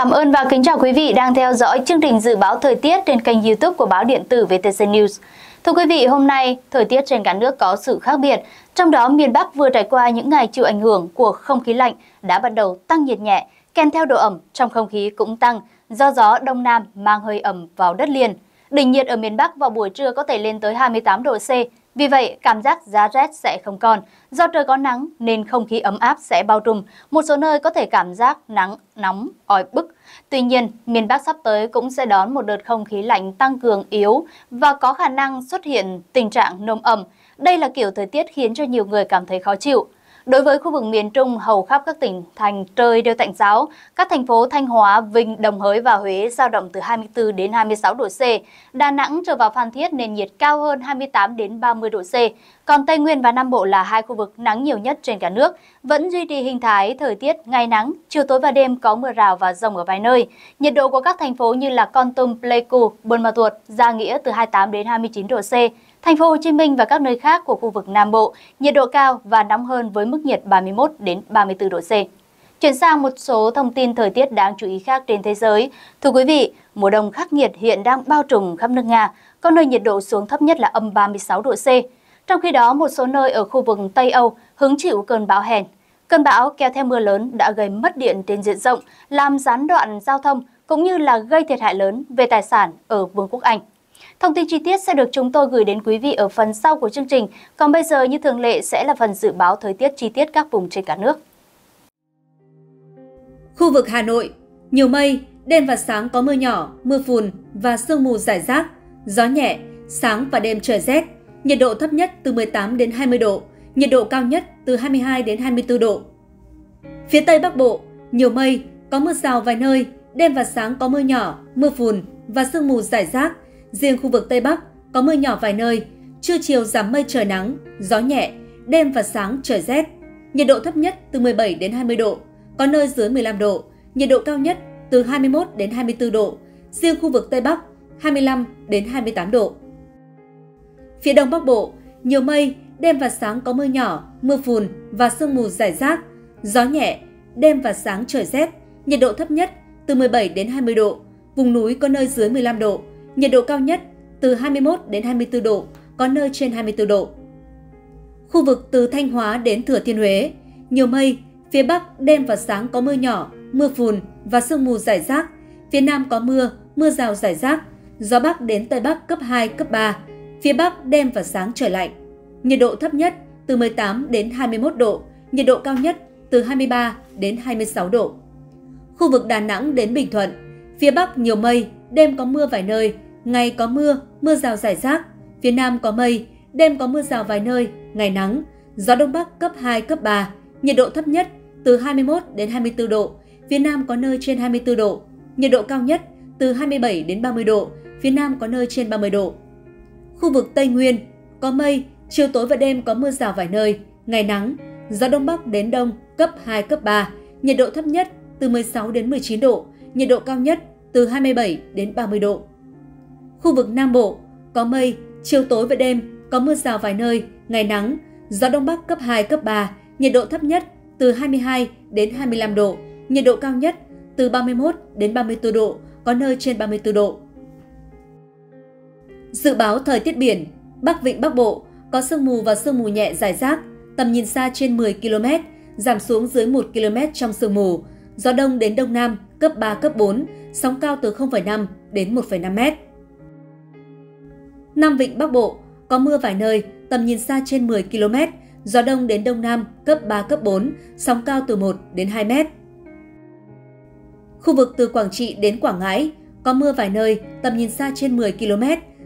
cảm ơn và kính chào quý vị đang theo dõi chương trình dự báo thời tiết trên kênh YouTube của báo điện tử VTC News. Thưa quý vị, hôm nay thời tiết trên cả nước có sự khác biệt, trong đó miền Bắc vừa trải qua những ngày chịu ảnh hưởng của không khí lạnh đã bắt đầu tăng nhiệt nhẹ, kèm theo độ ẩm trong không khí cũng tăng do gió đông nam mang hơi ẩm vào đất liền. Đỉnh nhiệt ở miền Bắc vào buổi trưa có thể lên tới 28 độ C, vì vậy, cảm giác giá rét sẽ không còn. Do trời có nắng nên không khí ấm áp sẽ bao trùm. Một số nơi có thể cảm giác nắng, nóng, oi bức. Tuy nhiên, miền Bắc sắp tới cũng sẽ đón một đợt không khí lạnh tăng cường yếu và có khả năng xuất hiện tình trạng nồm ẩm. Đây là kiểu thời tiết khiến cho nhiều người cảm thấy khó chịu. Đối với khu vực miền Trung, hầu khắp các tỉnh thành trời đều tạnh giáo. Các thành phố Thanh Hóa, Vinh, Đồng Hới và Huế giao động từ 24 đến 26 độ C. Đà Nẵng trở vào Phan Thiết nền nhiệt cao hơn 28 đến 30 độ C. Còn Tây Nguyên và Nam Bộ là hai khu vực nắng nhiều nhất trên cả nước. Vẫn duy trì hình thái thời tiết ngày nắng, chiều tối và đêm có mưa rào và rông ở vài nơi. Nhiệt độ của các thành phố như là Con Tum, Pleiku, Buôn Ma Thuột, Gia Nghĩa từ 28 đến 29 độ C. Thành phố Hồ Chí Minh và các nơi khác của khu vực Nam Bộ, nhiệt độ cao và nóng hơn với mức nhiệt 31 đến 34 độ C. Chuyển sang một số thông tin thời tiết đáng chú ý khác trên thế giới. Thưa quý vị, mùa đông khắc nghiệt hiện đang bao trùm khắp nước Nga, có nơi nhiệt độ xuống thấp nhất là âm 36 độ C. Trong khi đó, một số nơi ở khu vực Tây Âu hứng chịu cơn bão hèn. Cơn bão kéo theo mưa lớn đã gây mất điện trên diện rộng, làm gián đoạn giao thông cũng như là gây thiệt hại lớn về tài sản ở Vương quốc Anh. Thông tin chi tiết sẽ được chúng tôi gửi đến quý vị ở phần sau của chương trình. Còn bây giờ như thường lệ sẽ là phần dự báo thời tiết chi tiết các vùng trên cả nước. Khu vực Hà Nội, nhiều mây, đêm và sáng có mưa nhỏ, mưa phùn và sương mù rải rác, gió nhẹ, sáng và đêm trời rét, nhiệt độ thấp nhất từ 18 đến 20 độ, nhiệt độ cao nhất từ 22 đến 24 độ. Phía Tây Bắc Bộ, nhiều mây, có mưa rào vài nơi, đêm và sáng có mưa nhỏ, mưa phùn và sương mù rải rác, Riêng khu vực Tây Bắc có mưa nhỏ vài nơi, trưa chiều giảm mây trời nắng, gió nhẹ, đêm và sáng trời rét. Nhiệt độ thấp nhất từ 17 đến 20 độ, có nơi dưới 15 độ, nhiệt độ cao nhất từ 21 đến 24 độ, riêng khu vực Tây Bắc 25 đến 28 độ. Phía Đông Bắc Bộ, nhiều mây, đêm và sáng có mưa nhỏ, mưa phùn và sương mù rải rác, gió nhẹ, đêm và sáng trời rét, nhiệt độ thấp nhất từ 17 đến 20 độ, vùng núi có nơi dưới 15 độ, Nhiệt độ cao nhất từ 21 đến 24 độ, có nơi trên 24 độ. Khu vực từ Thanh Hóa đến Thừa Thiên Huế, nhiều mây, phía Bắc đêm và sáng có mưa nhỏ, mưa phùn và sương mù rải rác, phía Nam có mưa, mưa rào rải rác, gió Bắc đến Tây Bắc cấp 2, cấp 3, phía Bắc đêm và sáng trời lạnh. Nhiệt độ thấp nhất từ 18 đến 21 độ, nhiệt độ cao nhất từ 23 đến 26 độ. Khu vực Đà Nẵng đến Bình Thuận, phía Bắc nhiều mây, đêm có mưa vài nơi, ngày có mưa, mưa rào rải rác, phía Nam có mây, đêm có mưa rào vài nơi, ngày nắng, gió Đông Bắc cấp 2, cấp 3, nhiệt độ thấp nhất từ 21 đến 24 độ, phía Nam có nơi trên 24 độ, nhiệt độ cao nhất từ 27 đến 30 độ, phía Nam có nơi trên 30 độ. Khu vực Tây Nguyên có mây, chiều tối và đêm có mưa rào vài nơi, ngày nắng, gió Đông Bắc đến Đông cấp 2, cấp 3, nhiệt độ thấp nhất từ 16 đến 19 độ, nhiệt độ cao nhất từ 27 đến 30 độ. Khu vực Nam Bộ có mây, chiều tối và đêm có mưa rào vài nơi, ngày nắng, gió Đông Bắc cấp 2, cấp 3, nhiệt độ thấp nhất từ 22 đến 25 độ, nhiệt độ cao nhất từ 31 đến 34 độ, có nơi trên 34 độ. Dự báo thời tiết biển, Bắc Vịnh Bắc Bộ có sương mù và sương mù nhẹ rải rác, tầm nhìn xa trên 10 km, giảm xuống dưới 1 km trong sương mù, gió đông đến đông nam cấp 3, cấp 4, sóng cao từ 0,5 đến 1,5 mét. Nam Vịnh Bắc Bộ có mưa vài nơi, tầm nhìn xa trên 10 km, gió đông đến đông nam cấp 3, cấp 4, sóng cao từ 1 đến 2 mét. Khu vực từ Quảng Trị đến Quảng Ngãi có mưa vài nơi, tầm nhìn xa trên 10 km,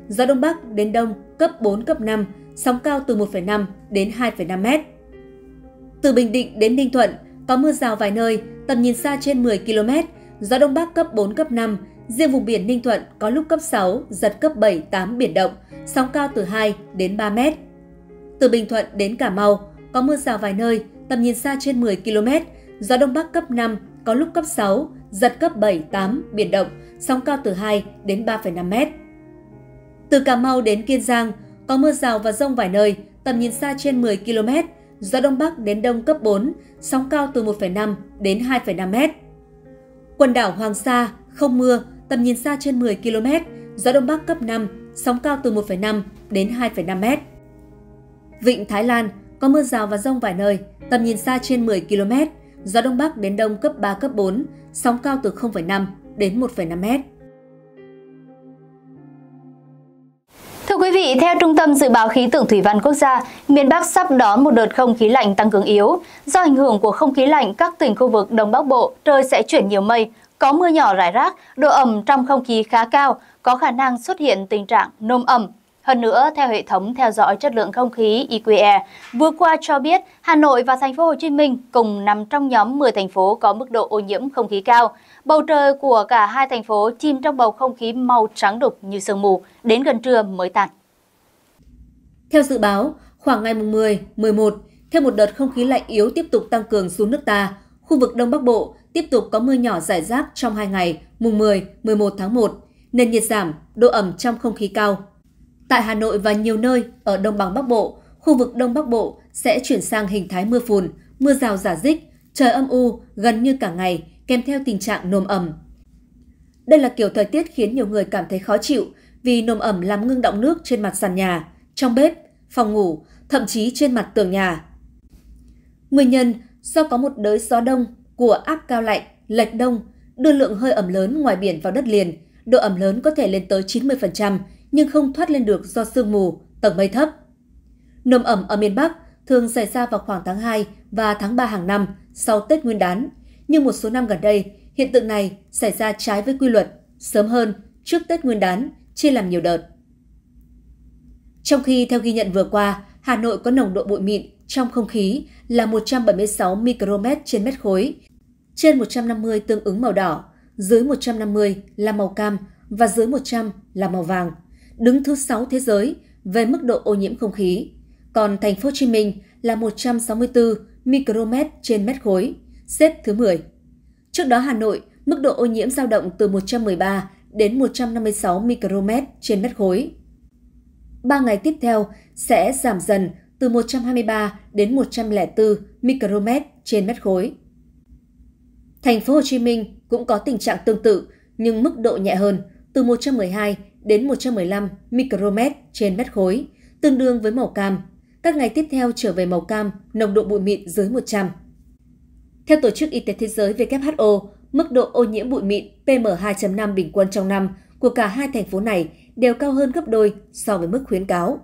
gió đông bắc đến đông cấp 4, cấp 5, sóng cao từ 1,5 đến 2,5 mét. Từ Bình Định đến Ninh Thuận có mưa rào vài nơi, tầm nhìn xa trên 10 km, gió đông bắc cấp 4, cấp 5, riêng vùng biển Ninh Thuận có lúc cấp 6, giật cấp 7, 8 biển động, sóng cao từ 2 đến 3 mét. Từ Bình Thuận đến Cà Mau có mưa rào vài nơi, tầm nhìn xa trên 10 km, gió đông bắc cấp 5, có lúc cấp 6, giật cấp 7, 8, biển động, sóng cao từ 2 đến 3,5 mét. Từ Cà Mau đến Kiên Giang có mưa rào và rông vài nơi, tầm nhìn xa trên 10 km, gió đông bắc đến đông cấp 4, sóng cao từ 1,5 đến 2,5 mét. Quần đảo Hoàng Sa không mưa, tầm nhìn xa trên 10 km, gió đông bắc cấp 5, sóng cao từ 1,5 đến 2,5 m. Vịnh Thái Lan có mưa rào và rông vài nơi, tầm nhìn xa trên 10 km, gió đông bắc đến đông cấp 3 cấp 4, sóng cao từ 0,5 đến 1,5 m. Thưa quý vị, theo Trung tâm Dự báo Khí tượng Thủy văn Quốc gia, miền Bắc sắp đón một đợt không khí lạnh tăng cường yếu. Do ảnh hưởng của không khí lạnh, các tỉnh khu vực Đông Bắc Bộ trời sẽ chuyển nhiều mây, có mưa nhỏ rải rác, độ ẩm trong không khí khá cao, có khả năng xuất hiện tình trạng nôm ẩm. Hơn nữa, theo hệ thống theo dõi chất lượng không khí EQE, vừa qua cho biết Hà Nội và thành phố Hồ Chí Minh cùng nằm trong nhóm 10 thành phố có mức độ ô nhiễm không khí cao. Bầu trời của cả hai thành phố chìm trong bầu không khí màu trắng đục như sương mù, đến gần trưa mới tàn. Theo dự báo, khoảng ngày 10, 11, theo một đợt không khí lạnh yếu tiếp tục tăng cường xuống nước ta, khu vực Đông Bắc Bộ tiếp tục có mưa nhỏ rải rác trong hai ngày mùng 10, 11 tháng 1, nền nhiệt giảm, độ ẩm trong không khí cao. Tại Hà Nội và nhiều nơi ở Đông Bằng Bắc Bộ, khu vực Đông Bắc Bộ sẽ chuyển sang hình thái mưa phùn, mưa rào giả dích, trời âm u gần như cả ngày, kèm theo tình trạng nồm ẩm. Đây là kiểu thời tiết khiến nhiều người cảm thấy khó chịu vì nồm ẩm làm ngưng động nước trên mặt sàn nhà, trong bếp, phòng ngủ, thậm chí trên mặt tường nhà. Nguyên nhân do có một đới gió đông của áp cao lạnh, lệch đông đưa lượng hơi ẩm lớn ngoài biển vào đất liền, độ ẩm lớn có thể lên tới 90% nhưng không thoát lên được do sương mù, tầng mây thấp. Nồm ẩm ở miền Bắc thường xảy ra vào khoảng tháng 2 và tháng 3 hàng năm sau Tết Nguyên đán, nhưng một số năm gần đây, hiện tượng này xảy ra trái với quy luật, sớm hơn trước Tết Nguyên đán, chia làm nhiều đợt. Trong khi theo ghi nhận vừa qua, Hà Nội có nồng độ bụi mịn trong không khí là 176 micromet trên mét khối, trên 150 tương ứng màu đỏ, dưới 150 là màu cam và dưới 100 là màu vàng, đứng thứ 6 thế giới về mức độ ô nhiễm không khí. Còn thành phố Hồ Chí Minh là 164 micromet trên mét khối, xếp thứ 10. Trước đó Hà Nội, mức độ ô nhiễm dao động từ 113 đến 156 micromet trên mét khối. Ba ngày tiếp theo sẽ giảm dần từ 123 đến 104 micromet trên mét khối. Thành phố Hồ Chí Minh cũng có tình trạng tương tự nhưng mức độ nhẹ hơn, từ 112 đến 115 micromet trên mét khối, tương đương với màu cam. Các ngày tiếp theo trở về màu cam, nồng độ bụi mịn dưới 100. Theo Tổ chức Y tế Thế giới WHO, mức độ ô nhiễm bụi mịn PM2.5 bình quân trong năm của cả hai thành phố này đều cao hơn gấp đôi so với mức khuyến cáo.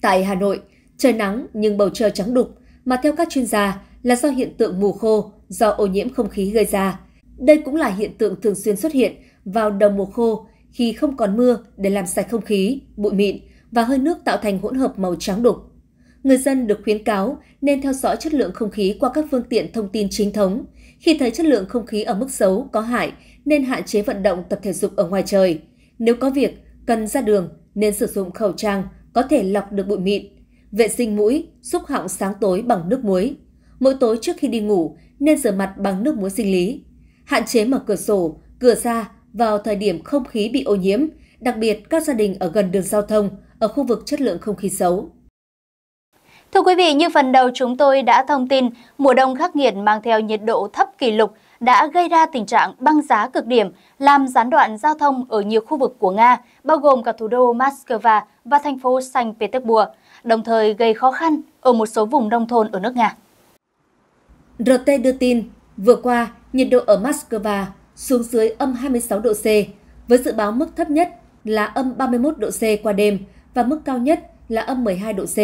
Tại Hà Nội, trời nắng nhưng bầu trời trắng đục, mà theo các chuyên gia là do hiện tượng mù khô do ô nhiễm không khí gây ra. Đây cũng là hiện tượng thường xuyên xuất hiện vào đầu mùa khô khi không còn mưa để làm sạch không khí, bụi mịn và hơi nước tạo thành hỗn hợp màu trắng đục. Người dân được khuyến cáo nên theo dõi chất lượng không khí qua các phương tiện thông tin chính thống. Khi thấy chất lượng không khí ở mức xấu, có hại, nên hạn chế vận động tập thể dục ở ngoài trời. Nếu có việc, cần ra đường, nên sử dụng khẩu trang có thể lọc được bụi mịn. Vệ sinh mũi, xúc họng sáng tối bằng nước muối. Mỗi tối trước khi đi ngủ, nên rửa mặt bằng nước muối sinh lý. Hạn chế mở cửa sổ, cửa ra vào thời điểm không khí bị ô nhiễm, đặc biệt các gia đình ở gần đường giao thông, ở khu vực chất lượng không khí xấu. Thưa quý vị, như phần đầu chúng tôi đã thông tin, mùa đông khắc nghiệt mang theo nhiệt độ thấp kỷ lục đã gây ra tình trạng băng giá cực điểm, làm gián đoạn giao thông ở nhiều khu vực của Nga, bao gồm cả thủ đô Moscow và thành phố Saint Petersburg, đồng thời gây khó khăn ở một số vùng nông thôn ở nước Nga. RT đưa tin, vừa qua, nhiệt độ ở Moscow xuống dưới âm 26 độ C, với dự báo mức thấp nhất là âm 31 độ C qua đêm và mức cao nhất là âm 12 độ C.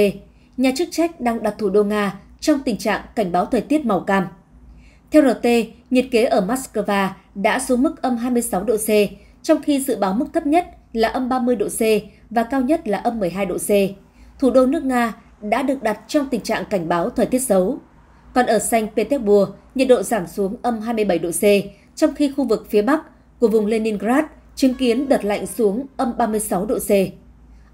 Nhà chức trách đang đặt thủ đô Nga trong tình trạng cảnh báo thời tiết màu cam. Theo RT, nhiệt kế ở Moscow đã xuống mức âm 26 độ C, trong khi dự báo mức thấp nhất là âm 30 độ C và cao nhất là âm 12 độ C. Thủ đô nước Nga đã được đặt trong tình trạng cảnh báo thời tiết xấu. Còn ở Saint Petersburg, nhiệt độ giảm xuống âm 27 độ C, trong khi khu vực phía Bắc của vùng Leningrad chứng kiến đợt lạnh xuống âm 36 độ C.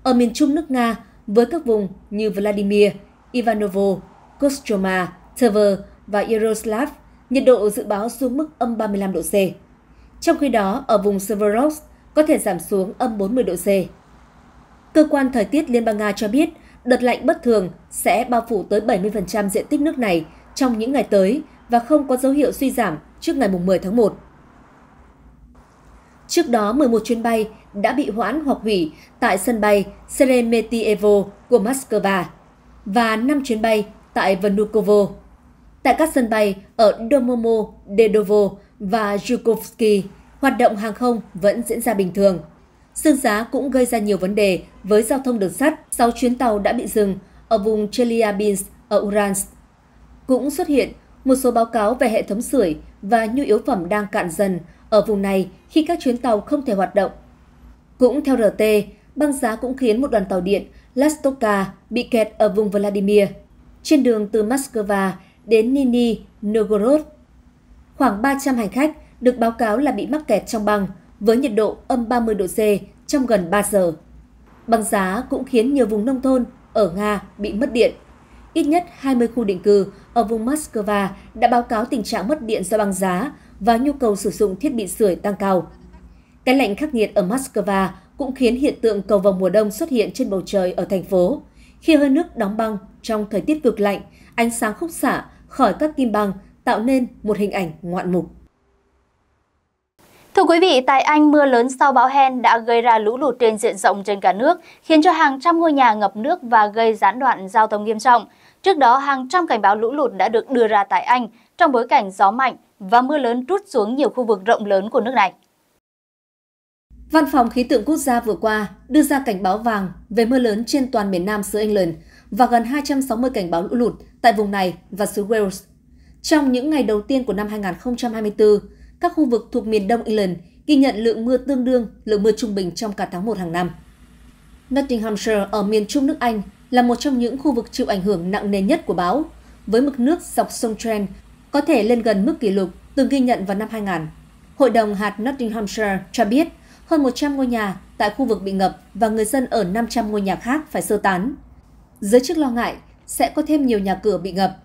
Ở miền trung nước Nga, với các vùng như Vladimir, Ivanovo, Kostroma, Tver và Yaroslav, nhiệt độ dự báo xuống mức âm 35 độ C. Trong khi đó, ở vùng Severodonetsk có thể giảm xuống âm 40 độ C. Cơ quan thời tiết Liên bang Nga cho biết đợt lạnh bất thường sẽ bao phủ tới 70% diện tích nước này trong những ngày tới và không có dấu hiệu suy giảm trước ngày 10 tháng 1. Trước đó, 11 chuyến bay đã bị hoãn hoặc hủy tại sân bay Sheremetyevo của Moscow và 5 chuyến bay tại Vnukovo. Tại các sân bay ở Domomo, Dedovo và Zhukovsky, hoạt động hàng không vẫn diễn ra bình thường. Sương giá cũng gây ra nhiều vấn đề với giao thông đường sắt. 6 chuyến tàu đã bị dừng ở vùng Chelyabinsk ở Uransk. Cũng xuất hiện một số báo cáo về hệ thống sưởi và nhu yếu phẩm đang cạn dần ở vùng này khi các chuyến tàu không thể hoạt động. Cũng theo RT, băng giá cũng khiến một đoàn tàu điện Lastoka bị kẹt ở vùng Vladimir, trên đường từ Moscow đến Nini Novgorod. Khoảng 300 hành khách được báo cáo là bị mắc kẹt trong băng với nhiệt độ âm 30 độ C trong gần 3 giờ. Băng giá cũng khiến nhiều vùng nông thôn ở Nga bị mất điện. Ít nhất 20 khu định cư ở vùng Moscow đã báo cáo tình trạng mất điện do băng giá và nhu cầu sử dụng thiết bị sưởi tăng cao. Cái lạnh khắc nghiệt ở Moscow cũng khiến hiện tượng cầu vồng mùa đông xuất hiện trên bầu trời ở thành phố. Khi hơi nước đóng băng trong thời tiết cực lạnh, ánh sáng khúc xạ khỏi các kim băng tạo nên một hình ảnh ngoạn mục. Thưa quý vị, tại Anh, mưa lớn sau bão Hen đã gây ra lũ lụt trên diện rộng trên cả nước, khiến cho hàng trăm ngôi nhà ngập nước và gây gián đoạn giao thông nghiêm trọng. Trước đó, hàng trăm cảnh báo lũ lụt đã được đưa ra tại Anh trong bối cảnh gió mạnh và mưa lớn trút xuống nhiều khu vực rộng lớn của nước này. Văn phòng Khí tượng Quốc gia vừa qua đưa ra cảnh báo vàng về mưa lớn trên toàn miền Nam xứ England và gần 260 cảnh báo lũ lụt tại vùng này và xứ Wales. Trong những ngày đầu tiên của năm 2024, các khu vực thuộc miền Đông England ghi nhận lượng mưa tương đương lượng mưa trung bình trong cả tháng 1 hàng năm. Nottinghamshire ở miền trung nước Anh là một trong những khu vực chịu ảnh hưởng nặng nề nhất của bão, với mực nước dọc sông Trent có thể lên gần mức kỷ lục từng ghi nhận vào năm 2000. Hội đồng hạt Nottinghamshire cho biết hơn 100 ngôi nhà tại khu vực bị ngập và người dân ở 500 ngôi nhà khác phải sơ tán. Giới chức lo ngại sẽ có thêm nhiều nhà cửa bị ngập.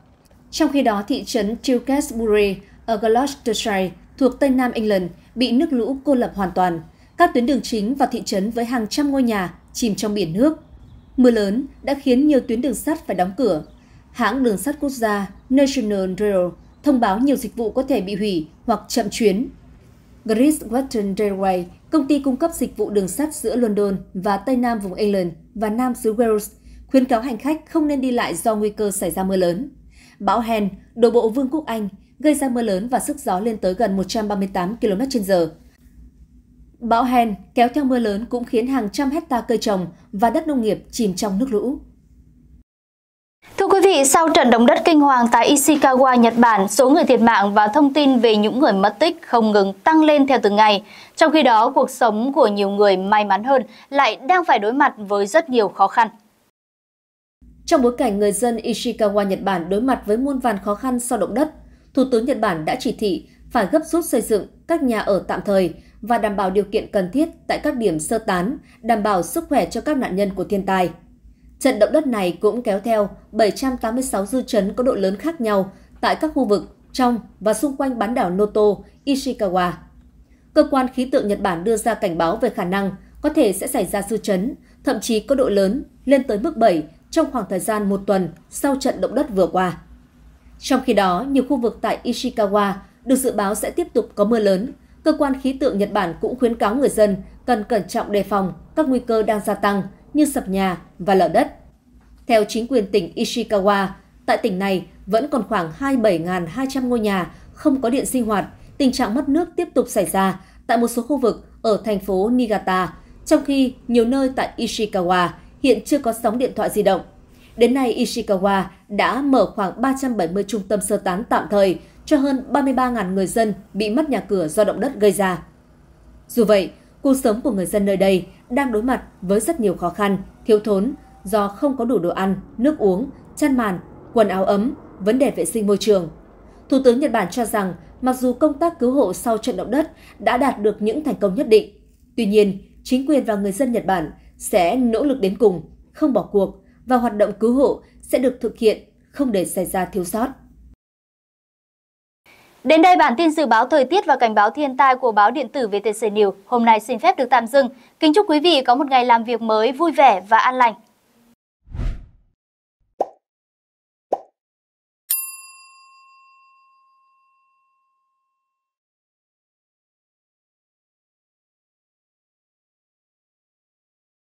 Trong khi đó, thị trấn Tewkesbury ở Gloucestershire thuộc Tây Nam England bị nước lũ cô lập hoàn toàn. Các tuyến đường chính vào thị trấn với hàng trăm ngôi nhà chìm trong biển nước. Mưa lớn đã khiến nhiều tuyến đường sắt phải đóng cửa. Hãng đường sắt quốc gia National Rail thông báo nhiều dịch vụ có thể bị hủy hoặc chậm chuyến. Great Western Railway, công ty cung cấp dịch vụ đường sắt giữa London và Tây Nam vùng England và Nam xứ Wales, khuyến cáo hành khách không nên đi lại do nguy cơ xảy ra mưa lớn. Bão Hen, đổ bộ Vương quốc Anh, gây ra mưa lớn và sức gió lên tới gần 138 km/h. Bão Hen kéo theo mưa lớn cũng khiến hàng trăm hecta cây trồng và đất nông nghiệp chìm trong nước lũ. Thưa quý vị, sau trận động đất kinh hoàng tại Ishikawa, Nhật Bản, số người thiệt mạng và thông tin về những người mất tích không ngừng tăng lên theo từng ngày. Trong khi đó, cuộc sống của nhiều người may mắn hơn lại đang phải đối mặt với rất nhiều khó khăn. Trong bối cảnh người dân Ishikawa, Nhật Bản đối mặt với muôn vàn khó khăn sau động đất, Thủ tướng Nhật Bản đã chỉ thị phải gấp rút xây dựng các nhà ở tạm thời và đảm bảo điều kiện cần thiết tại các điểm sơ tán, đảm bảo sức khỏe cho các nạn nhân của thiên tai. Trận động đất này cũng kéo theo 786 dư chấn có độ lớn khác nhau tại các khu vực trong và xung quanh bán đảo Noto, Ishikawa. Cơ quan khí tượng Nhật Bản đưa ra cảnh báo về khả năng có thể sẽ xảy ra dư chấn, thậm chí có độ lớn lên tới mức 7 trong khoảng thời gian một tuần sau trận động đất vừa qua. Trong khi đó, nhiều khu vực tại Ishikawa được dự báo sẽ tiếp tục có mưa lớn. Cơ quan khí tượng Nhật Bản cũng khuyến cáo người dân cần cẩn trọng đề phòng các nguy cơ đang gia tăng như sập nhà và lở đất. Theo chính quyền tỉnh Ishikawa, tại tỉnh này vẫn còn khoảng 27.200 ngôi nhà không có điện sinh hoạt, tình trạng mất nước tiếp tục xảy ra tại một số khu vực ở thành phố Niigata, trong khi nhiều nơi tại Ishikawa hiện chưa có sóng điện thoại di động. Đến nay, Ishikawa đã mở khoảng 370 trung tâm sơ tán tạm thời cho hơn 33.000 người dân bị mất nhà cửa do động đất gây ra. Dù vậy, cuộc sống của người dân nơi đây đang đối mặt với rất nhiều khó khăn, thiếu thốn do không có đủ đồ ăn, nước uống, chăn màn, quần áo ấm, vấn đề vệ sinh môi trường. Thủ tướng Nhật Bản cho rằng mặc dù công tác cứu hộ sau trận động đất đã đạt được những thành công nhất định, tuy nhiên chính quyền và người dân Nhật Bản sẽ nỗ lực đến cùng, không bỏ cuộc và hoạt động cứu hộ sẽ được thực hiện, không để xảy ra thiếu sót. Đến đây bản tin dự báo thời tiết và cảnh báo thiên tai của báo điện tử VTC News hôm nay xin phép được tạm dừng. Kính chúc quý vị có một ngày làm việc mới vui vẻ và an lành.